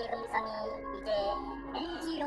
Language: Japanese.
テお店にいて、エンジ